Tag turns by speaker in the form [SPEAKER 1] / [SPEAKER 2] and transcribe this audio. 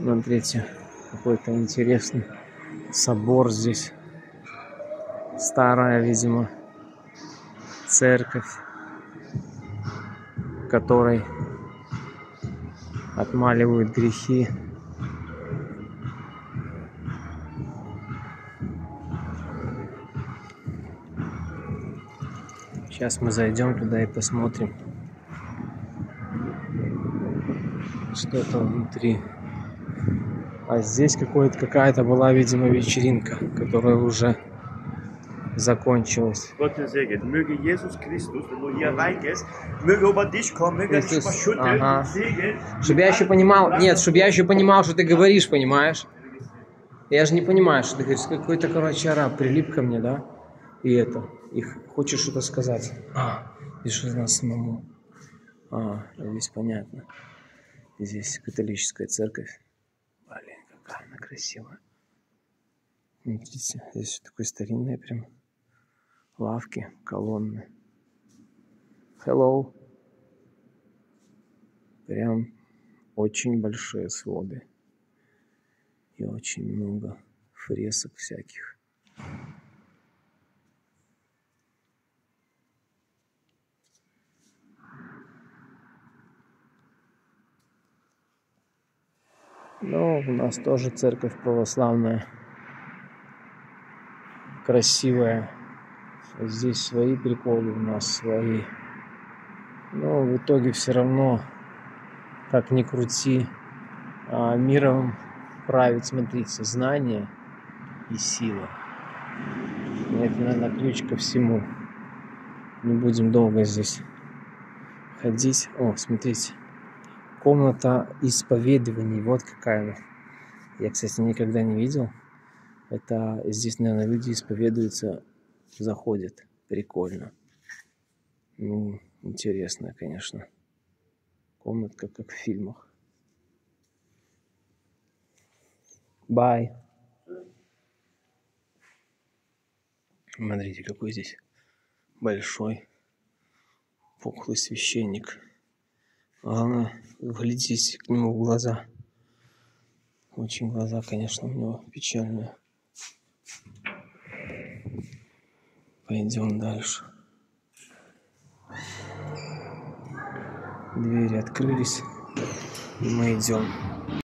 [SPEAKER 1] Смотрите, какой-то интересный собор здесь. Старая, видимо, церковь, которой отмаливают грехи. Сейчас мы зайдем туда и посмотрим, что там внутри. А здесь какая-то была, видимо, вечеринка, которая уже закончилась.
[SPEAKER 2] Gottes Segen. Möge Jesus Christus, wenn du hier reingehst, möge über dich kommen, möge dich
[SPEAKER 1] Иисус,
[SPEAKER 2] verschütteln,
[SPEAKER 1] ага.
[SPEAKER 2] Segen.
[SPEAKER 1] Чтобы я еще понимал, нет, чтобы я еще понимал, что ты говоришь, понимаешь? Я же не понимаю, что ты говоришь. Какой-то, короче, араб прилип ко мне, да? И это, их хочет что-то сказать. А, и что нас самому? А, здесь понятно. Здесь католическая церковь. Красивая. Смотрите, здесь такой старинные прям лавки, колонны. Hello. Прям очень большие своды. И очень много фресок всяких. Ну, у нас тоже церковь православная. Красивая. Здесь свои приколы, у нас свои. Но в итоге все равно, как ни крути, а, миром правит, смотрите, знание и сила. Это, наверное, ключ ко всему. Не будем долго здесь ходить. О, смотрите. Комната исповедований. Вот какая она. Я, кстати, никогда не видел. Это здесь, наверное, люди исповедуются, заходят. Прикольно. Ну, интересная, конечно. Комнатка, как в фильмах. Бай. Смотрите, какой здесь большой пухлый священник. Главное, вглядитесь к нему в глаза. Очень глаза, конечно, у него печальные. Пойдем дальше. Двери открылись, и мы идем.